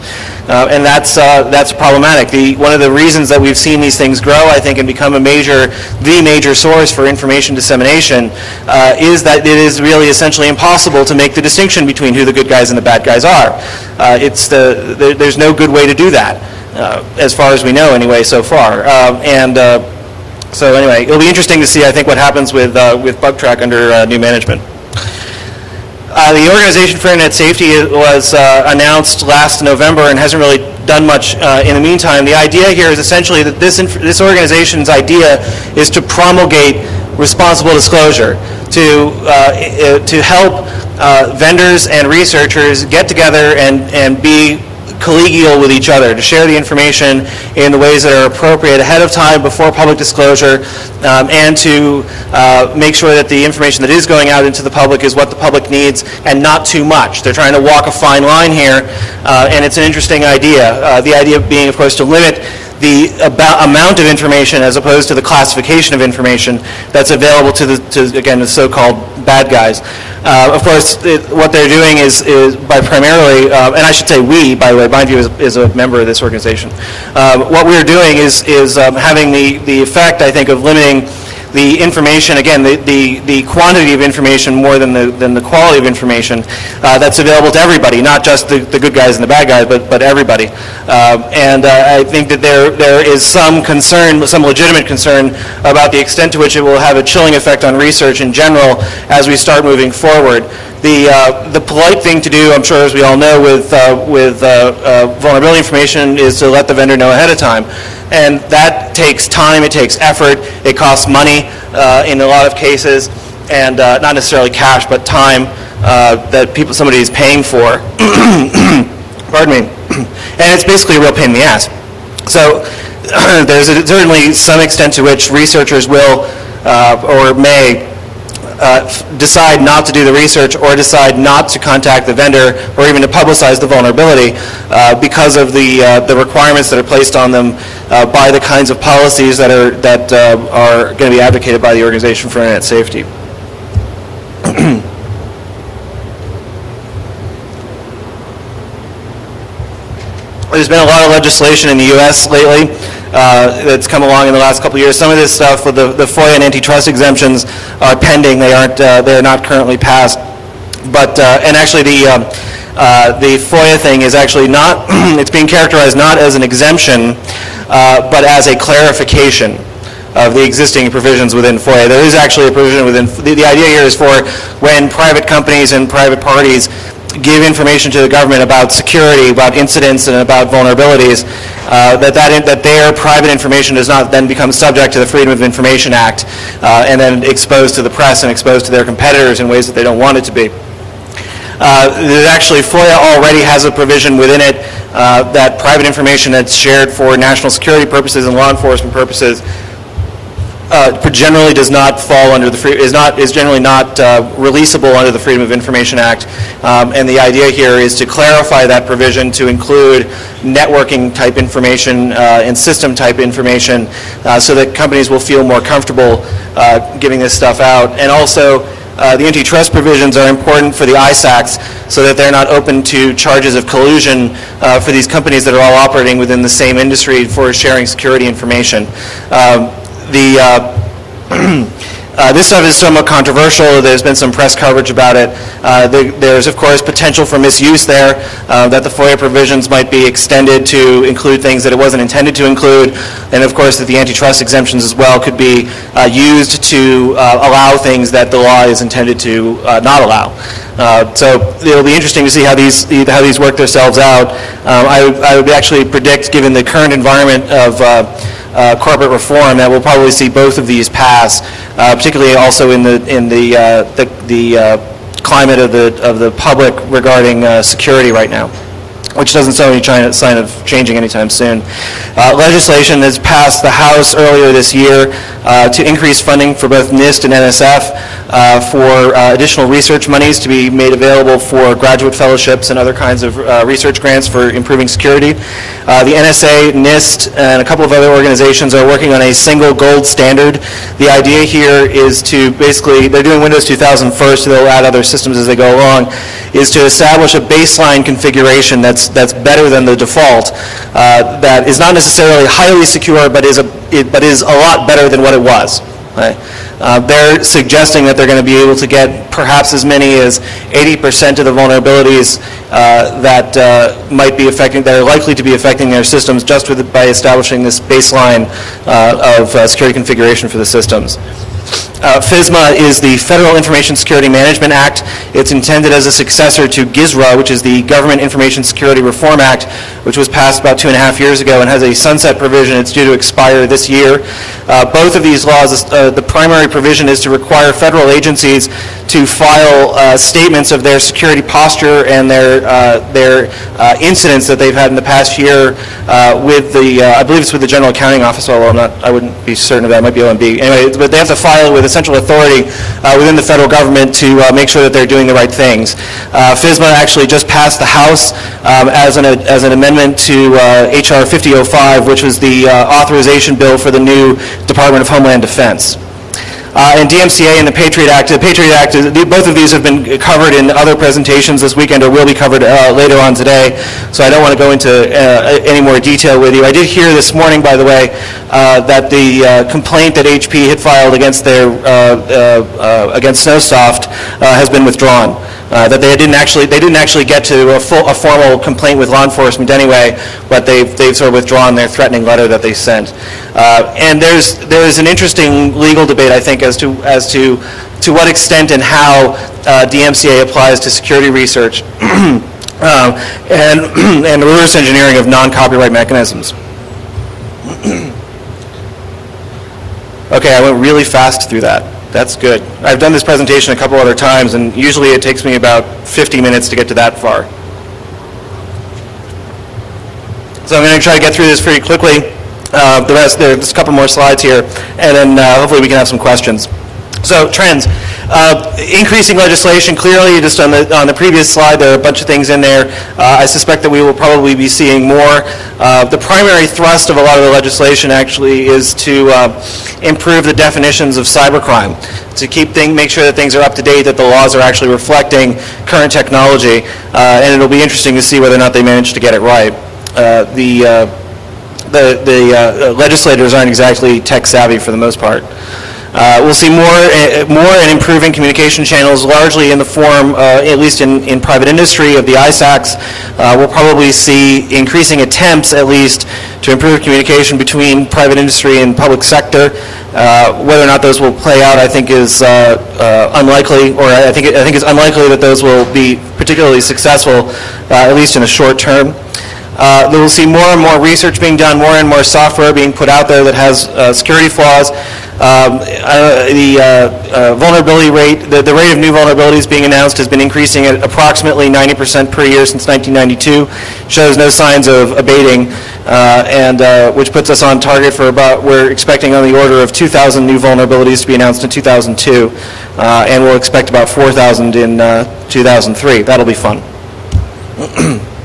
Uh, and that's, uh, that's problematic. The, one of the reasons that we've seen these things grow, I think, and become a major, the major source for information dissemination uh, is that it is really essentially impossible to make the distinction between who the good guys and the bad guys are. Uh, it's the, the, there's no good way to do that, uh, as far as we know anyway so far. Uh, and so anyway, it'll be interesting to see, I think, what happens with, with Bugtraq under new management. Uh, the Organization for Internet Safety was uh, announced last November and hasn't really done much uh, in the meantime. The idea here is essentially that this, this organization's idea is to promulgate responsible disclosure, to, uh, to help uh, vendors and researchers get together and, and be collegial with each other, to share the information in the ways that are appropriate ahead of time before public disclosure, um, and to uh, make sure that the information that is going out into the public is what the public needs and not too much. They're trying to walk a fine line here, uh, and it's an interesting idea. Uh, the idea being, of course, to limit the amount of information as opposed to the classification of information that's available to the, to, again, the so-called bad guys. Uh, of course, it, what they're doing is, is by primarily, uh, and I should say we, by the way, BindView is, is a member of this organization. Uh, what we're doing is, is um, having the, the effect, I think, of limiting the information, again, the, the, the quantity of information more than the, than the quality of information uh, that's available to everybody, not just the, the good guys and the bad guys, but, but everybody. Uh, and uh, I think that there, there is some concern, some legitimate concern about the extent to which it will have a chilling effect on research in general as we start moving forward. The, uh, the polite thing to do, I'm sure as we all know, with, uh, with uh, uh vulnerability information is to let the vendor know ahead of time. And that takes time, it takes effort, it costs money uh, in a lot of cases, and uh, not necessarily cash, but time that people, somebody is paying for. <coughs> Pardon me. <coughs> and it's basically a real pain in the ass. So <coughs> there's a, certainly some extent to which researchers will or may uh, decide not to do the research or decide not to contact the vendor or even to publicize the vulnerability uh, because of the, uh, the requirements that are placed on them uh, by the kinds of policies that are, that, uh, are going to be advocated by the Organization for Internet Safety. <clears throat> There's been a lot of legislation in the U.S. lately uh, that's come along in the last couple of years. Some of this stuff with the, the FOIA and antitrust exemptions are pending. They aren't, uh, they're not currently passed. But, uh, and actually the, um, uh, the FOIA thing is actually not, <clears throat> it's being characterized not as an exemption, uh, but as a clarification of the existing provisions within FOIA. There is actually a provision within, the, the idea here is for when private companies and private parties give information to the government about security, about incidents, and about vulnerabilities, uh, that, that, in, that their private information does not then become subject to the Freedom of Information Act uh, and then exposed to the press and exposed to their competitors in ways that they don't want it to be. uh, actually FOIA already has a provision within it uh, that private information that's shared for national security purposes and law enforcement purposes uh, generally does not fall under the free, is not is generally not uh, releasable under the Freedom of Information Act, um, and the idea here is to clarify that provision to include networking type information uh, and system type information, uh, so that companies will feel more comfortable uh, giving this stuff out, and also. Uh, the antitrust provisions are important for the ISACs so that they're not open to charges of collusion for these companies that are all operating within the same industry for sharing security information. Um, the uh, <clears throat> uh, this stuff is somewhat controversial. There's been some press coverage about it. Uh, there, there's, of course, potential for misuse there, uh, that the FOIA provisions might be extended to include things that it wasn't intended to include, and of course that the antitrust exemptions as well could be uh, used to uh, allow things that the law is intended to not allow. so it'll be interesting to see how these how these work themselves out. I, I would actually predict, given the current environment of uh, corporate reform that we'll probably see both of these pass, uh, particularly also in the in the uh, the, the uh, climate of the of the public regarding security right now which doesn't show any sign of changing anytime soon. Uh, legislation has passed the House earlier this year uh, to increase funding for both NIST and NSF uh, for uh, additional research monies to be made available for graduate fellowships and other kinds of uh, research grants for improving security. Uh, the NSA, NIST, and a couple of other organizations are working on a single gold standard. The idea here is to basically, they're doing Windows 2000 first, so they'll add other systems as they go along, is to establish a baseline configuration that's, that's better than the default, uh, that is not necessarily highly secure, but is, a, it, but is a lot better than what it was. Right? Uh, they're suggesting that they're going to be able to get perhaps as many as 80% of the vulnerabilities uh, that uh, might be affecting, that are likely to be affecting their systems just with, by establishing this baseline uh, of uh, security configuration for the systems. Uh, FISMA is the Federal Information Security Management Act. It's intended as a successor to GISRA, which is the Government Information Security Reform Act, which was passed about two and a half years ago and has a sunset provision. It's due to expire this year. Uh, both of these laws, uh, the primary provision is to require federal agencies to file uh, statements of their security posture and their, uh, their uh, incidents that they've had in the past year with the, I believe it's with the General Accounting Office, although I'm not, I wouldn't be certain of that. It might be OMB. Anyway, but they have to file with the central authority uh, within the federal government to uh, make sure that they're doing the right things. Uh, FISMA actually just passed the House um, as, an, as an amendment to H.R. 5005, which was the authorization bill for the new Department of Homeland Defense uh, and DMCA and the Patriot Act. The Patriot Act, both of these have been covered in other presentations this weekend or will be covered uh, later on today, so I don't want to go into uh, any more detail with you. I did hear this morning, by the way, uh, that the uh, complaint that HP had filed against their uh, against SnoSoft has been withdrawn. Uh, that they didn't actually they didn't actually get to a, full, a formal complaint with law enforcement anyway, but they've they've sort of withdrawn their threatening letter that they sent. Uh, and there's there is an interesting legal debate I think as to as to to what extent and how uh, DMCA applies to security research. <clears throat> Um, and, <clears throat> and reverse engineering of non-copyright mechanisms. <clears throat> okay, I went really fast through that. That's good. I've done this presentation a couple other times, and usually it takes me about 50 minutes to get to that far. So I'm going to try to get through this pretty quickly. Uh, the rest, there's a couple more slides here, and then uh, hopefully we can have some questions. So trends. Uh, increasing legislation, clearly, just on the, on the previous slide, there are a bunch of things in there. Uh, I suspect that we will probably be seeing more. Uh, the primary thrust of a lot of the legislation actually is to uh, improve the definitions of cybercrime, to keep thing, make sure that things are up to date, that the laws are actually reflecting current technology, uh, and it'll be interesting to see whether or not they manage to get it right. Uh, the the, the legislators aren't exactly tech savvy for the most part. Uh, we'll see more, uh, more and improving communication channels, largely in the form, uh, at least in, in private industry, of the ISACs. Uh, we'll probably see increasing attempts, at least, to improve communication between private industry and public sector. Uh, whether or not those will play out, I think, is unlikely, or I think, I think it's unlikely that those will be particularly successful, at least in the short term. Uh, we'll see more and more research being done, more and more software being put out there that has uh, security flaws. Um, uh, the uh, uh, vulnerability rate, the, the rate of new vulnerabilities being announced has been increasing at approximately 90% per year since 1992. Shows no signs of abating, uh, and uh, which puts us on target for about, we're expecting on the order of 2,000 new vulnerabilities to be announced in 2002, uh, and we'll expect about 4,000 in uh, 2003. That'll be fun. <clears throat>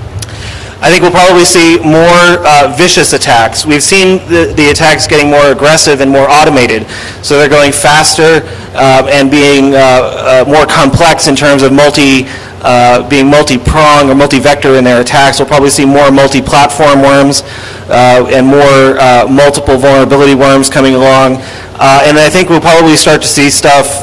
I think we'll probably see more uh, vicious attacks. We've seen the, the attacks getting more aggressive and more automated. So they're going faster uh, and being uh, uh, more complex in terms of multi, uh, being multi-prong or multi-vector in their attacks. We'll probably see more multi-platform worms uh, and more multiple vulnerability worms coming along. And I think we'll probably start to see stuff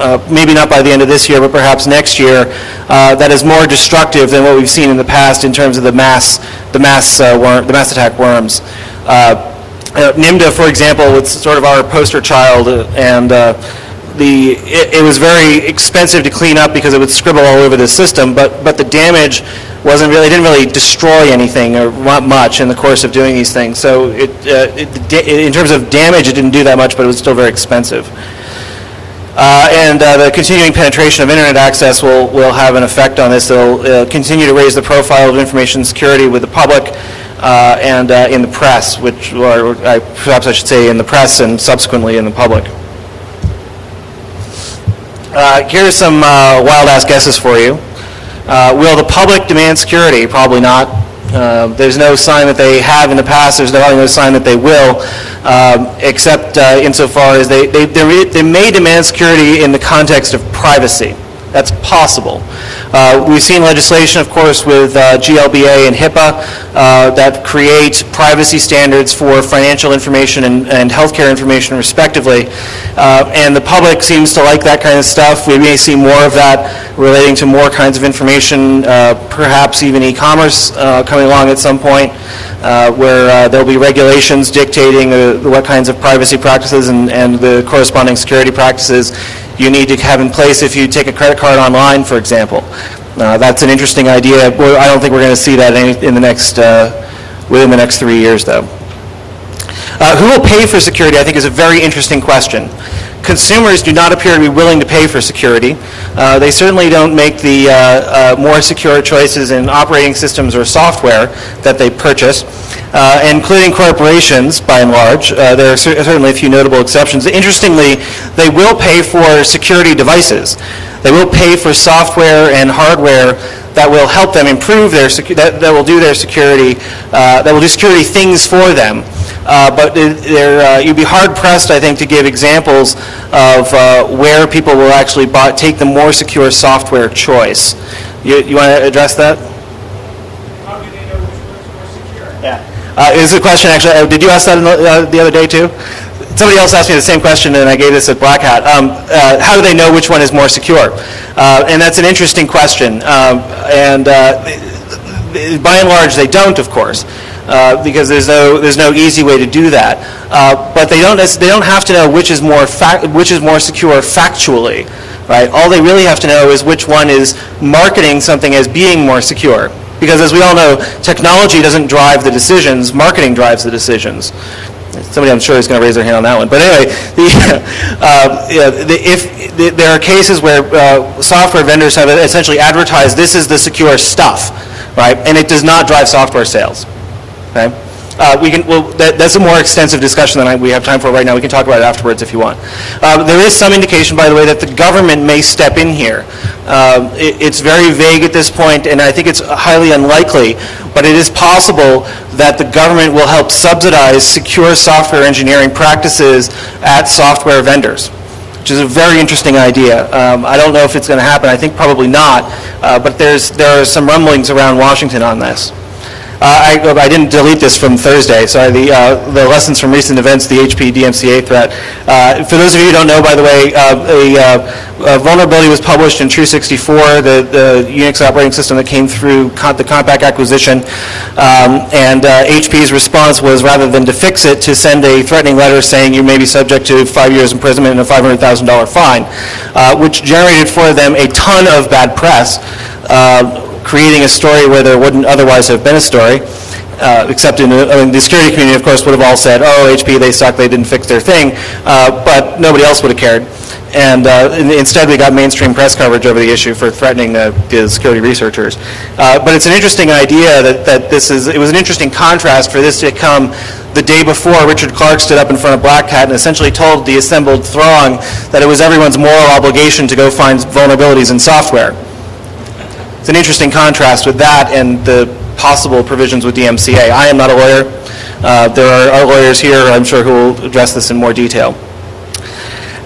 uh, maybe not by the end of this year, but perhaps next year, uh, that is more destructive than what we've seen in the past in terms of the mass, the mass, uh, worm, the mass attack worms. Uh, uh, NIMDA, for example, was sort of our poster child, and the, it, it was very expensive to clean up because it would scribble all over the system, but, but the damage wasn't really, didn't really destroy anything or much in the course of doing these things. So it, it, in terms of damage, it didn't do that much, but it was still very expensive. Uh, and uh, the continuing penetration of internet access will, will have an effect on this. It'll uh, continue to raise the profile of information security with the public uh, and uh, in the press, which, or I, perhaps I should say in the press and subsequently in the public. Uh, are some wild-ass guesses for you. will the public demand security? Probably not. Uh, there's no sign that they have in the past. There's no, no sign that they will, um, except uh, insofar as they, they, they may demand security in the context of privacy. That's possible. Uh, we've seen legislation, of course, with uh, GLBA and HIPAA uh, that create privacy standards for financial information and, and healthcare information, respectively. Uh, and the public seems to like that kind of stuff. We may see more of that relating to more kinds of information, uh, perhaps even e-commerce uh, coming along at some point. Where there'll be regulations dictating what kinds of privacy practices and, and the corresponding security practices you need to have in place if you take a credit card online, for example. Uh, that's an interesting idea. I don't think we're going to see that in the next, uh, within the next three years, though. Uh, who will pay for security, I think, is a very interesting question. Consumers do not appear to be willing to pay for security. Uh, they certainly don't make the uh, uh, more secure choices in operating systems or software that they purchase, uh, including corporations, by and large. Uh, there are cer certainly a few notable exceptions. Interestingly, they will pay for security devices. They will pay for software and hardware that will help them improve their, that, that will do their security, uh, that will do security things for them. Uh, but uh, you'd be hard pressed, I think, to give examples of uh, where people will actually buy, take the more secure software choice. You, you want to address that? How do they know which one's more secure? Yeah. Uh, is a question actually, uh, did you ask that the, the other day too? Somebody else asked me the same question, and I gave this at Black Hat. Um, uh, how do they know which one is more secure? Uh, and that's an interesting question. Um, and uh, by and large, they don't, of course uh, because there's no there's no easy way to do that. Uh, but they don't they don't have to know which is more which is more secure factually, right? All they really have to know is which one is marketing something as being more secure. Because as we all know, technology doesn't drive the decisions, marketing drives the decisions. Somebody I'm sure is going to raise their hand on that one. But anyway, <laughs> the, uh, yeah, the, if the, there are cases where uh, software vendors have essentially advertised this is the secure stuff, right? And it does not drive software sales. Okay? Uh, we can, well, that, that's a more extensive discussion than I, we have time for right now. We can talk about it afterwards if you want. Uh, there is some indication, by the way, that the government may step in here. Uh, it, it's very vague at this point, and I think it's highly unlikely, but it is possible that the government will help subsidize secure software engineering practices at software vendors which is a very interesting idea. Um, I don't know if it's going to happen. I think probably not, uh, but there's, there are some rumblings around Washington on this. Uh, I, I, didn't delete this from Thursday. Sorry, the, uh, the lessons from recent events, the HP DMCA threat. Uh, for those of you who don't know, by the way, uh, a, uh, a, vulnerability was published in Tru64, the, the Unix operating system that came through the Compaq acquisition. Um, and HP's response was rather than to fix it, to send a threatening letter saying you may be subject to five years imprisonment and a $500,000 fine, which generated for them a ton of bad press creating a story where there wouldn't otherwise have been a story. Uh, except in, uh, in the security community, of course, would have all said, "Oh, HP, they suck, they didn't fix their thing," uh, but nobody else would have cared. And uh, in- instead, we got mainstream press coverage over the issue for threatening the, the security researchers. Uh, but it's an interesting idea that, that this is. It was an interesting contrast for this to come the day before Richard Clarke stood up in front of Black Hat and essentially told the assembled throng that it was everyone's moral obligation to go find vulnerabilities in software. It's an interesting contrast with that and the possible provisions with DMCA. I am not a lawyer. Uh, There are lawyers here, I'm sure, who will address this in more detail. <clears throat>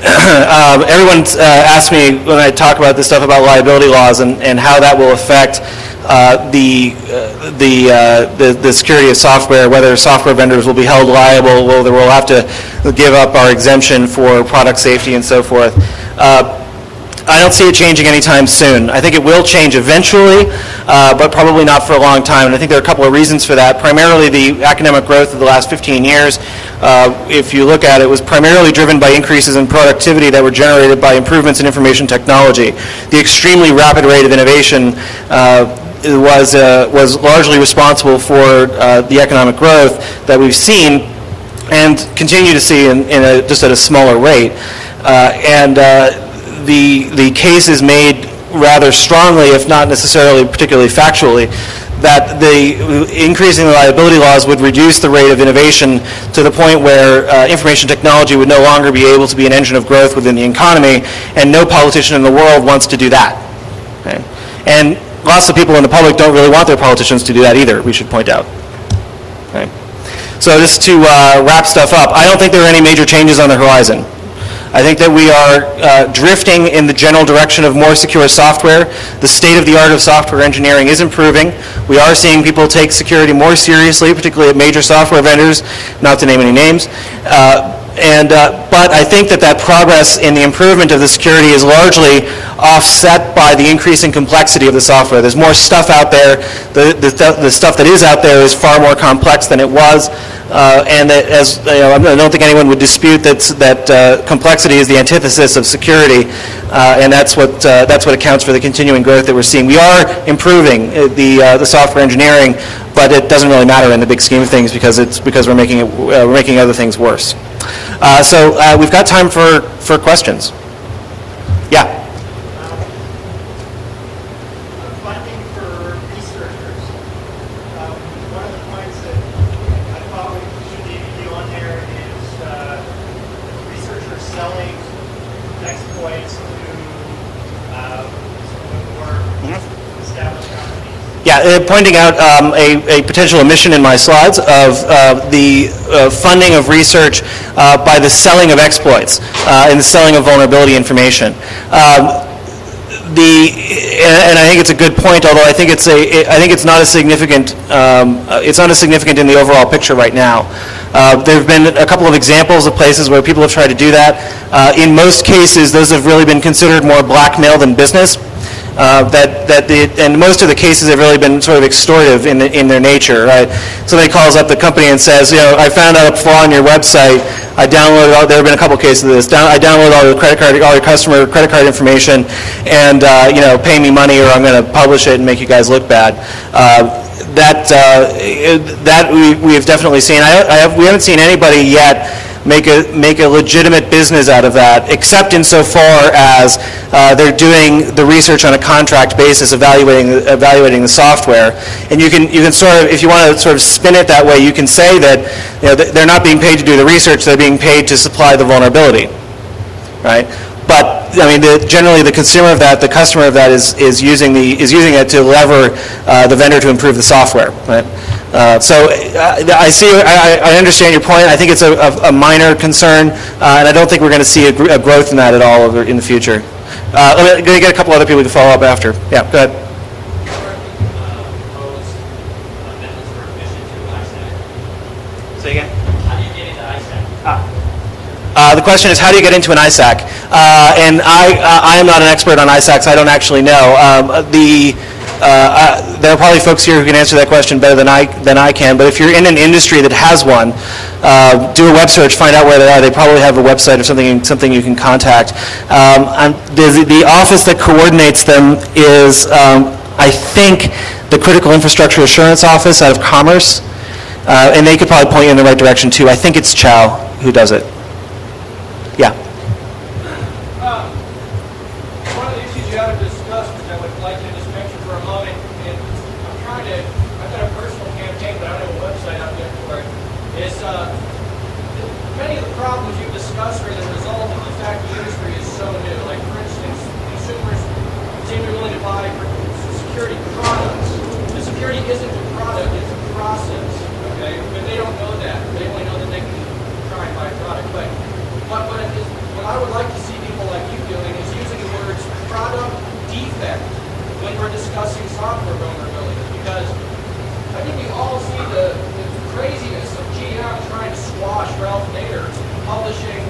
Um, Everyone uh, asks me when I talk about this stuff about liability laws and and how that will affect uh, the, uh, the, uh, the the security of software, whether software vendors will be held liable, whether we'll have to give up our exemption for product safety and so forth. Uh, I don't see it changing anytime soon. I think it will change eventually, uh, but probably not for a long time. And I think there are a couple of reasons for that. Primarily, the academic growth of the last 15 years, uh, if you look at it, was primarily driven by increases in productivity that were generated by improvements in information technology. The extremely rapid rate of innovation uh, was, uh, was largely responsible for uh, the economic growth that we've seen and continue to see in, in a, just at a smaller rate. Uh, and the, the case is made rather strongly, if not necessarily particularly factually, that the increasing the liability laws would reduce the rate of innovation to the point where uh, information technology would no longer be able to be an engine of growth within the economy, and no politician in the world wants to do that. Okay? And lots of people in the public don't really want their politicians to do that either, we should point out. Okay? So just to uh, wrap stuff up, I don't think there are any major changes on the horizon. I think that we are uh, drifting in the general direction of more secure software. The state of the art of software engineering is improving. We are seeing people take security more seriously, particularly at major software vendors, not to name any names. Uh, and, uh, but I think that that progress in the improvement of the security is largely offset by the increasing complexity of the software. There's more stuff out there. The, the, the stuff that is out there is far more complex than it was. Uh, and that as, you know, I don't think anyone would dispute that, that uh, complexity is the antithesis of security, uh, and that's what, uh, that's what accounts for the continuing growth that we're seeing. We are improving uh, the, uh, the software engineering, but it doesn't really matter in the big scheme of things because it's because we're making, it, we're making other things worse. So we've got time for, for questions. Yeah. Funding for researchers. Um, One of the points that I thought we should maybe be on there is uh, researchers selling exploits to uh, some of the more established companies. Yeah, uh, pointing out um, a, a potential omission in my slides of uh, the uh, funding of research uh, by the selling of exploits uh, and the selling of vulnerability information. Um, the, and I think it's a good point, although I think it's a, I think it's not as significant, um, uh, it's not as significant in the overall picture right now. Uh, There have been a couple of examples of places where people have tried to do that. Uh, In most cases, those have really been considered more blackmail than business. Uh, That, that the, and most of the cases have really been sort of extortive in, the- in their nature, right? Somebody calls up the company and says, you know, I found out a flaw on your website, I downloaded, all there have been a couple cases of this, Down- I downloaded all your credit card, all your customer credit card information, and, uh, you know, pay me money or I'm going to publish it and make you guys look bad. Uh, That, uh, that we we have definitely seen. I I have, we haven't seen anybody yet make a, make a legitimate business out of that, except insofar as uh, they're doing the research on a contract basis, evaluating, evaluating the software. And you can, you can sort of, if you want to sort of spin it that way, you can say that, you know, they're not being paid to do the research, they're being paid to supply the vulnerability, right? But, I mean, the- generally, the consumer of that, the customer of that is, is using the, is using it to lever uh, the vendor to improve the software, right? Uh, So uh, I see, I, I- I understand your point, I think it's a, a- a minor concern, uh, and I don't think we're going to see a gr- a growth in that at all over- in the future. Uh, Let me, going to get a couple other people to follow up after. Yeah, go ahead. proposed amendments for admission to ISAC. Say again? How do you get into ISAC? Uh, The question is, how do you get into an ISAC? Uh, And I, uh, I am not an expert on ISACs, I don't actually know. Um, The, uh, uh, there are probably folks here who can answer that question better than I, than I can, but if you're in an industry that has one, uh, do a web search, find out where they are. They probably have a website or something, something you can contact. Um, The the office that coordinates them is, um, I think, the Critical Infrastructure Assurance Office out of Commerce, uh, and they could probably point you in the right direction too. I think it's CIAO who does it. Yeah. Um, One of the issues you haven't discussed, which I would like to just mention for a moment, and I'm trying to, I've got a personal campaign, but I don't have a website out there for it, is, uh, many of the problems you've discussed are the result of the fact the industry is so new. Like, for instance, consumers seem to be willing to buy security products. The security isn't a product, it's a process, okay? But they don't know that. They only know that they can try and buy a product. But what, what, it is, what I would like to see people like you doing is using the words product defect when we're discussing software vulnerability. Because I think we all see the, the craziness of GM trying to squash Ralph Nader publishing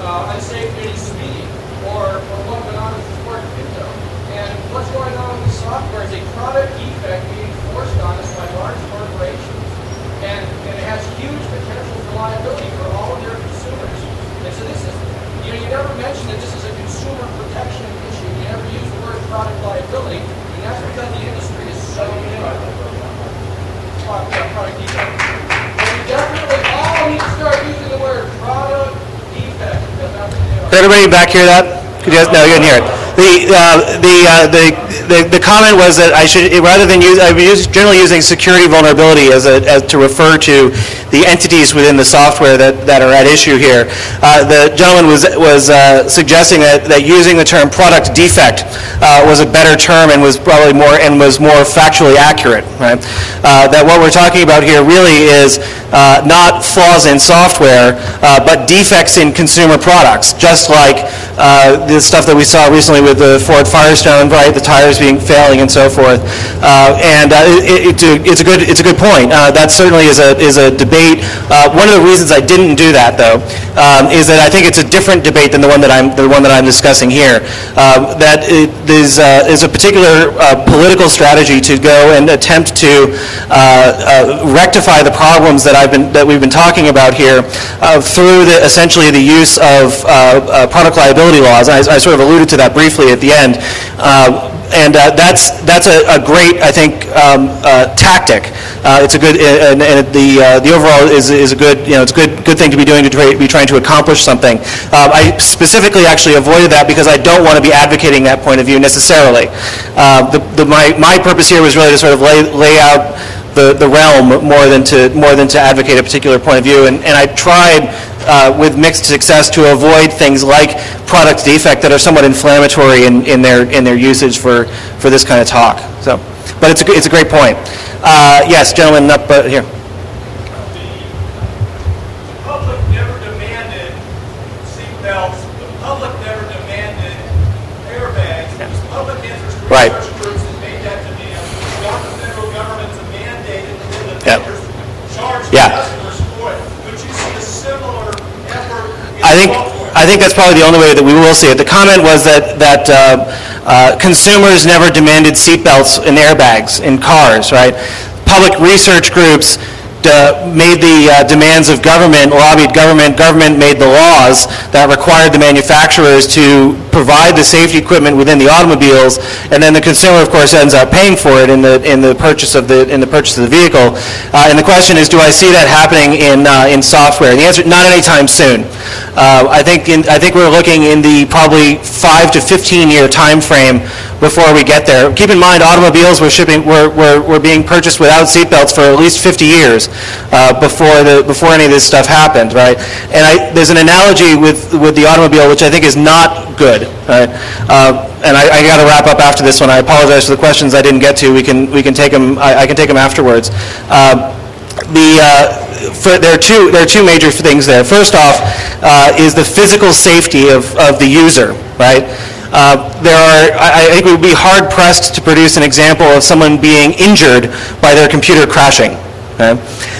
uh, unsafe duty speed or, or what went on with Ford Pinto. And what's going on with the software is a product defect being forced on us by large corporations. And, and it has huge potential for liability for all of their consumers. And so this is, you know, you never mention that this is a consumer protection issue. You never use the word product liability, and that's because the industry is so new. Product, yeah, product defect. But we definitely all need to start using the word product defect, because that's what they are. Did everybody back hear that? No, you didn't hear it. The, uh, the, uh, the, the, the comment was that I should, rather than use, I'm generally using security vulnerability as a, as to refer to the entities within the software that, that are at issue here. Uh, the gentleman was, was, uh, suggesting that, that using the term product defect, uh, was a better term and was probably more, and was more factually accurate, right? Uh, that what we're talking about here really is, uh, not flaws in software, uh, but defects in consumer products, just like uh, the stuff that we saw recently with the Ford Firestone, right, the tires being failing and so forth. Uh, And uh, it- it's a it's a good, it's a good point. Uh, That certainly is a, is a debate. Uh, One of the reasons I didn't do that, though, um, is that I think it's a different debate than the one that I'm, the one that I'm discussing here. Um, That it is, uh, is a particular political strategy to go and attempt to rectify the problems that I've been, that we've been talking about here through the, essentially the use of product liability laws. I I sort of alluded to that briefly at the end. Uh, And uh, that's, that's a a great, I think, um, uh, tactic. Uh, It's a good, and and the, uh, the overall is, is a good, you know, it's a good, good thing to be doing, to try- be trying to accomplish something. Um, I specifically actually avoided that because I don't want to be advocating that point of view necessarily. Uh, the- the- My, my purpose here was really to sort of lay, lay out the, the realm more than to, more than to advocate a particular point of view. And, and I tried uh, with mixed success to avoid things like product defect that are somewhat inflammatory in, in their, in their usage for, for this kind of talk. So, but it's a, it's a great point. Uh, Yes, gentlemen up uh, here. The public never demanded seatbelts, the public never demanded airbags. It was public interest Right. research groups that made that demand. Not the federal government to mandate it, and the Yep. vendors charge the Yeah. customers for it. Could you see a similar effort in I think, software? I think that's probably the only way that we will see it. The comment was that, that uh, uh, consumers never demanded seatbelts and airbags in cars, right? Public research groups uh, made the uh, demands of government, lobbied government, government made the laws that required the manufacturers to provide the safety equipment within the automobiles, and then the consumer, of course, ends up paying for it in the, in the purchase of the, in the purchase of the vehicle. Uh, And the question is, do I see that happening in, uh, in software? The answer, not anytime soon. Uh, I think, in- I think we're looking in the probably five to 15-year time frame before we get there. Keep in mind, automobiles were shipping, were, were were being purchased without seatbelts for at least 50 years uh, before the, before any of this stuff happened, right? And I, there's an analogy with, with the automobile which I think is not good, right? Uh, And I, I got to wrap up after this one. I apologize for the questions I didn't get to. We can, we can take them, I, I can take them afterwards. Um, the, uh, for, there are two, there are two major things there. First off, uh, is the physical safety of, of the user, right? Uh, There are, I, I think we would be hard pressed to produce an example of someone being injured by their computer crashing, Okay?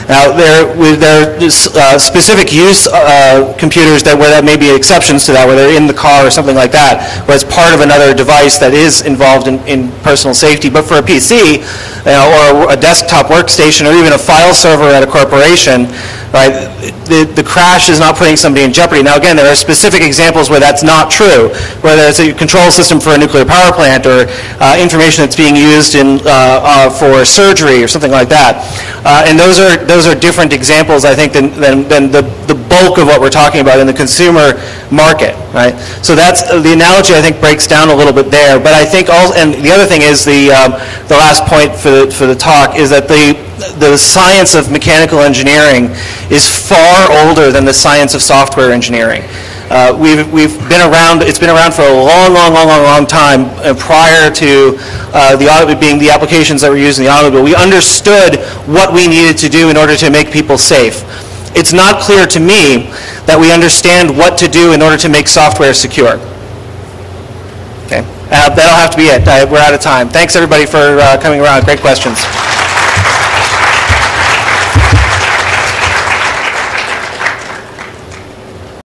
Now, there, there are uh, specific use uh, computers that, where that may be exceptions to that, where they're in the car or something like that, where it's part of another device that is involved in, in personal safety. But for a PC, you know, or a desktop workstation, or even a file server at a corporation, right, the, the crash is not putting somebody in jeopardy. Now, again, there are specific examples where that's not true, whether it's a control system for a nuclear power plant, or uh, information that's being used in, uh, uh, for surgery, or something like that. And those are, those are different examples, I think, than, than than the, the bulk of what we're talking about in the consumer market, right? So that's, the analogy, I think, breaks down a little bit there, but I think, all and the other thing is, the, um, the last point for, the for the talk, is that the, the science of mechanical engineering is far older than the science of software engineering. Uh, We've, we've been around, it's been around for a long, long, long, long, long time uh, prior to uh, the auto, being the applications that were used in the automobile. We understood what we needed to do in order to make people safe. It's not clear to me that we understand what to do in order to make software secure. Okay, Uh, that'll have to be it. Uh, We're out of time. Thanks, everybody, for uh, coming around. Great questions.